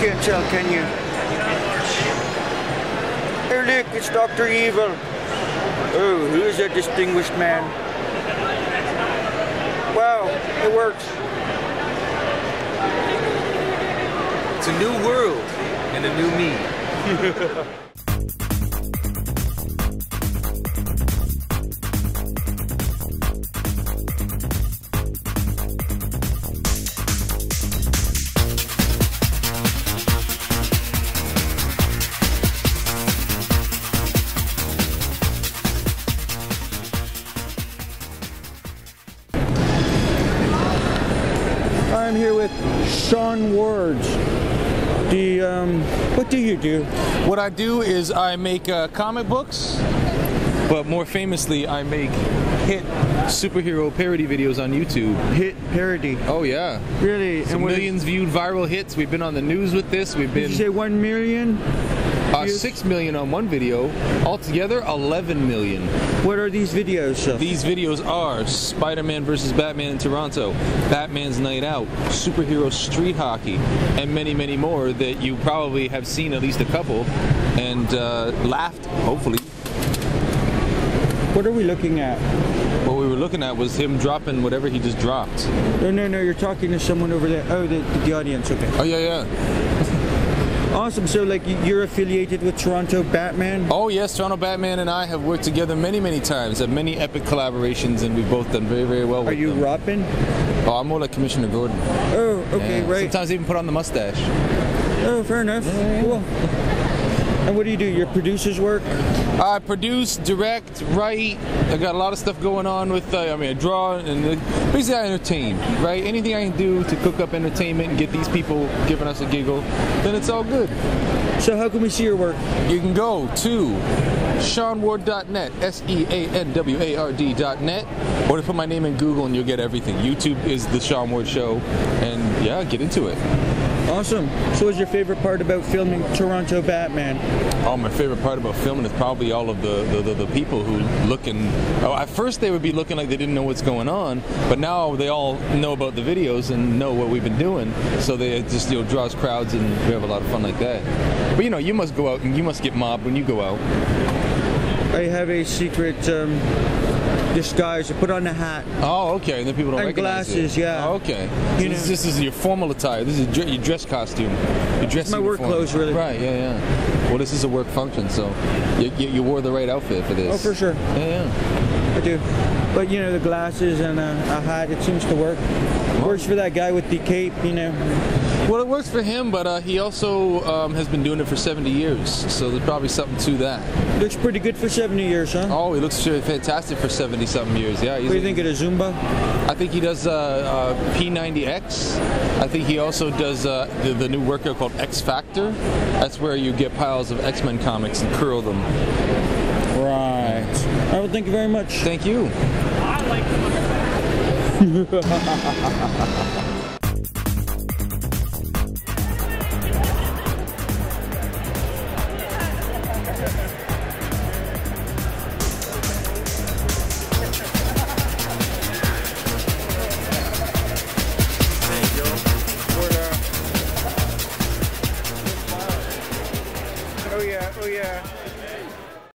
can't tell, can you? Here, look, it's Dr. Evil. Oh, who is that distinguished man? Wow, it works. It's a new world and a new me. here with Sean Wards. The um, what do you do? What I do is I make uh, comic books, but more famously, I make hit superhero parody videos on YouTube. Hit parody. Oh yeah, Really? some what is- millions viewed viral hits. We've been on the news with this. We've been. Did you been say one million? Uh, six million on one video. Altogether, 11 million. What are these videos? Of? These videos are Spider-Man versus Batman in Toronto, Batman's Night Out, superhero street hockey, and many, many more that you probably have seen at least a couple and uh, laughed, hopefully. What are we looking at? What we were looking at was him dropping whatever he just dropped. No, no, no. You're talking to someone over there. Oh, the, the audience. Okay. Oh, yeah, yeah. Awesome. So, like, you're affiliated with Toronto Batman. Oh, yes, Toronto Batman and I have worked together many, many times, have many epic collaborations, and we've both done very, very well with Are you them. Robin? Oh, I'm more like Commissioner Gordon. Oh, okay, Yeah. right. Sometimes even put on the mustache. Oh, fair enough. Cool. And what do you do? Your producers work? I produce, direct, write. I got a lot of stuff going on with. Uh, I mean, I draw and uh, basically I entertain. Right? Anything I can do to cook up entertainment and get these people giving us a giggle, then it's all good. So, how can we see your work? You can go to SeanWard.net, S-E-A-N-W-A-R-D.net, or to put my name in Google and you'll get everything. YouTube is the Sean Ward Show, and yeah, get into it. Awesome. So, what's your favorite part about filming Toronto Batman? Oh, my favorite part about filming is probably all of the, the, the, the people who look and. Oh, at first they would be looking like they didn't know what's going on, but now they all know about the videos and know what we've been doing. So they just you know draws crowds and we have a lot of fun like that. But you know, you must go out and you must get mobbed when you go out. I have a secret um, disguise. I put on a hat. Oh, okay. And then people don't And recognize glasses, it. yeah. Oh, okay. You So know- this, this is your formal attire. This is your dress costume. Your dress. my work clothes, really. Right. Yeah. Yeah. Well, this is a work function, so you, you, you wore the right outfit for this. Oh, for sure. Yeah. yeah. I do. But you know, the glasses and a, a hat, it seems to work. Works for that guy with the cape, you know. Well, it works for him, but uh, he also um, has been doing it for 70 years, so there's probably something to that. Looks pretty good for 70 years, huh? Oh, he looks sure fantastic for 70 something years. Yeah, What do you think of the Zumba? I think he does uh, uh, P90X. I think he also does uh, the, the new workout called X Factor. That's where you get piles of X Men comics and curl them. Right. I will thank you very much. Thank you. yeah.